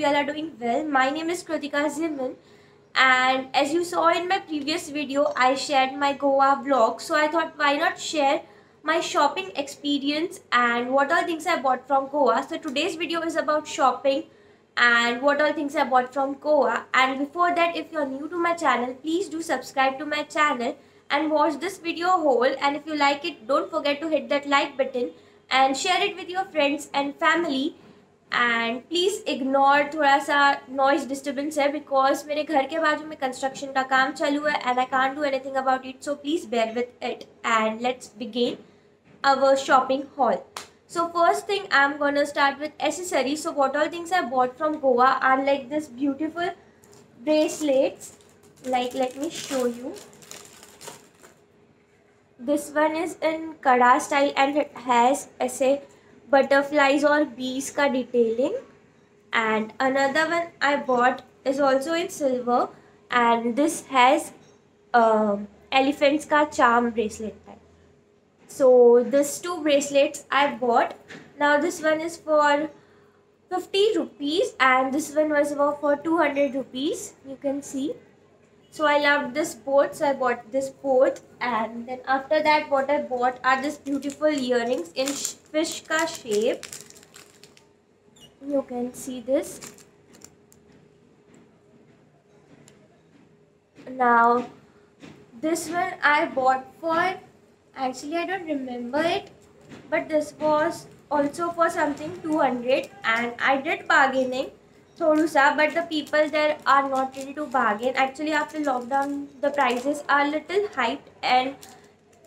you all are doing well. My name is Kritika Ziman and as you saw in my previous video, I shared my Goa vlog. So I thought why not share my shopping experience and what all things I bought from Goa. So today's video is about shopping and what all things I bought from Goa. And before that, if you're new to my channel, please do subscribe to my channel and watch this video whole. And if you like it, don't forget to hit that like button and share it with your friends and family. And please ignore थोड़ा सा noise disturbance है because मेरे घर के बाजू में construction का काम चालू है and I can do anything about it so please bear with it and let's begin our shopping haul so first thing I am gonna start with accessory so what all things I bought from Goa are like this beautiful bracelets like let me show you this one is in kada style and it has ऐसे butterflies or bees ka detailing and another one I bought is also in silver and this has uh, elephants ka charm bracelet type. So this two bracelets I bought. Now this one is for 50 rupees and this one was for 200 rupees. You can see so i loved this both so i bought this both and then after that what i bought are this beautiful earrings in fish ka shape. You can see this. Now this one i bought for actually i don't remember it but this was also for something 200 and i did bargaining Thorusa, but the people there are not ready to bargain. Actually, after lockdown, the prices are little hyped and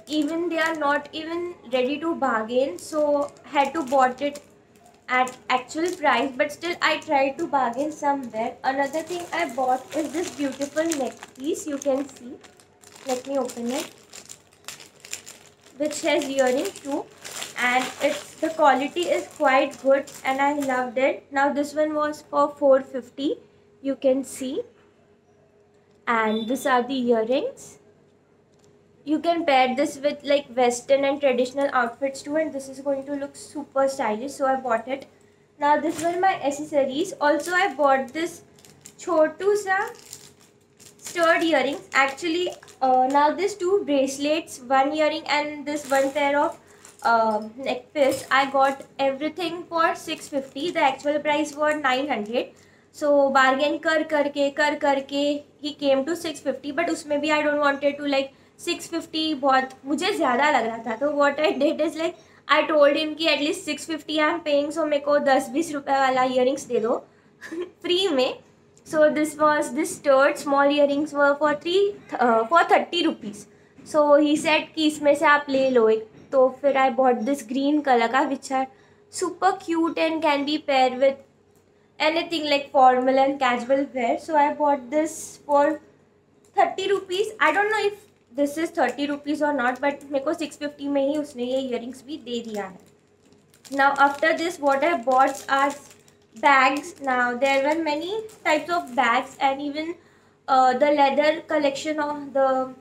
even they are not even ready to bargain. So had to bought it at actual price, but still I tried to bargain somewhere. Another thing I bought is this beautiful neck piece. You can see. Let me open it. Which has earrings too and it's the quality is quite good and I loved it. Now this one was for 450 you can see and these are the earrings. You can pair this with like western and traditional outfits too and this is going to look super stylish so I bought it. Now this were my accessories. Also I bought this chotu sa stud earrings. Actually uh, now this two bracelets, one earring and this one pair of neck piece I got everything for 650 the actual price was 900 so bargain कर करके कर करके he came to 650 but उसमें भी I don't wanted to like 650 बहुत मुझे ज़्यादा लग रहा था तो what I did is like I told him कि at least 650 I am paying so मेरे को दस बीस रुपए वाला earrings दे दो free में this was this stud small earrings were for three uh, for 30 rupees so he said कि इसमें से आप ले लो एक तो फिर I bought this green colour का which are super cute and can be pair with anything like formal and casual wear so I bought this for thirty rupees I don't know if this is thirty rupees or not but मेरे को six fifty में ही उसने ये ear rings भी दे दिया है। Now after this what I boughts are bags now there are many types of bags and even the leather collection of the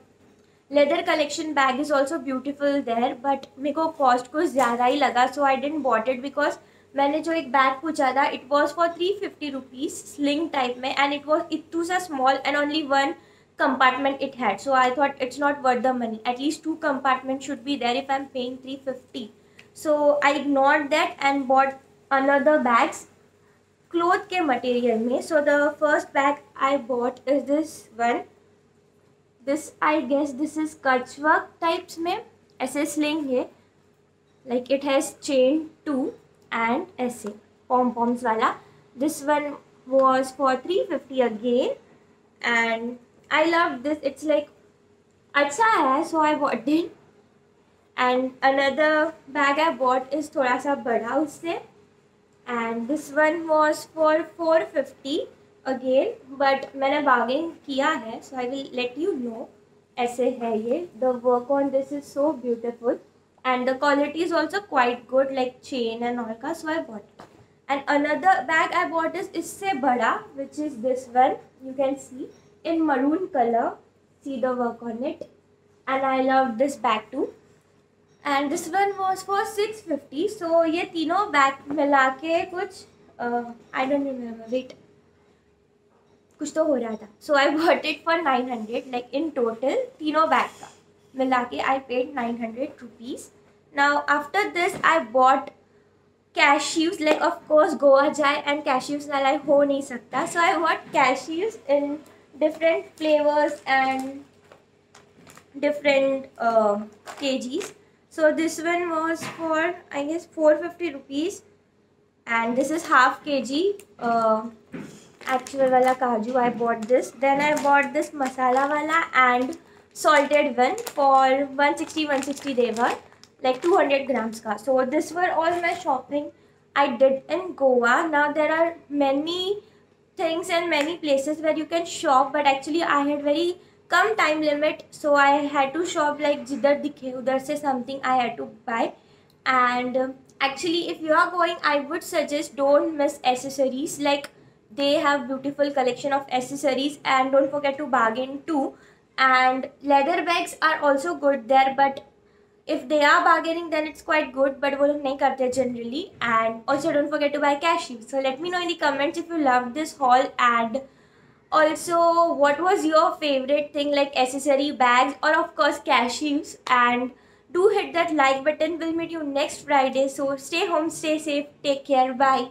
leather collection bag is also beautiful there but मेरे को cost कुछ ज़्यादा ही लगा so I didn't want it because मैंने जो एक bag पूछा था it was for three fifty rupees sling type में and it was it too सा small and only one compartment it had so I thought it's not worth the money at least two compartment should be there if I am paying three fifty so I not that and bought another bags cloth के material में. So the first bag I bought is this one this I guess this is Kutch work types में ऐसे sling है like it has chain too and ऐसे pom poms वाला। This one was for three fifty again and I love this it's like अच्छा है so I got it and another bag I bought is थोड़ा सा बड़ा उससे। And this one was for four fifty again but मैंने bargain किया है so I will let you know ऐसे है ये. The work on this is so beautiful and the quality is also quite good like chain and all का so I bought and another bag I bought is इससे बड़ा which is this one you can see in maroon colour see the work on it and I love this bag too and this one was for six fifty सो ये तीनों बैग मिला के कुछ I don't remember weight कुछ तो हो रहा था। So I got it for nine hundred like in total तीनों बैग का। मिला के I paid nine hundred rupees now after this I got cashews like of course Goa जाए एंड कैशियज ना लाइक हो नहीं सकता। So I got cashews in different flavours and different kgs so this one was for I guess four fifty rupees and this is half kg actual वाला kaju I bought this then I bought this masala वाला and salted one for one sixty one sixty they were like two hundred grams का so this were all my shopping I did in Goa now there are many things and many places where you can shop but actually I had very come time limit so I had to shop like जिधर दिखे, उधर से something I had to buy and actually if you are going I would suggest don't miss accessories like they have beautiful collection of accessories and don't forget to bargain too and leather bags are also good there but if they are bargaining then it's quite good but वो लोग नहीं करते generally and also don't forget to buy cashews so let me know in the comments if you loved this haul and also what was your favorite thing like accessory bags or of course cashews and do hit that like button we'll meet you next friday so stay home stay safe take care bye